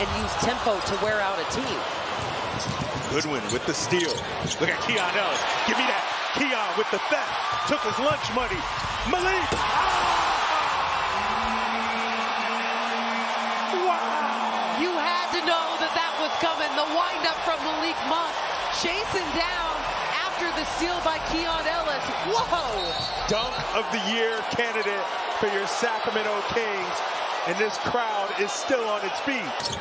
and use tempo to wear out a team. Goodwin with the steal. Look at Keon Ellis. Give me that. Keon with the theft. Took his lunch money. Malik. Ah! Wow. You had to know that that was coming. The windup from Malik Monk. Chasing down after the steal by Keon Ellis. Whoa. Dunk of the year candidate for your Sacramento Kings and this crowd is still on its feet.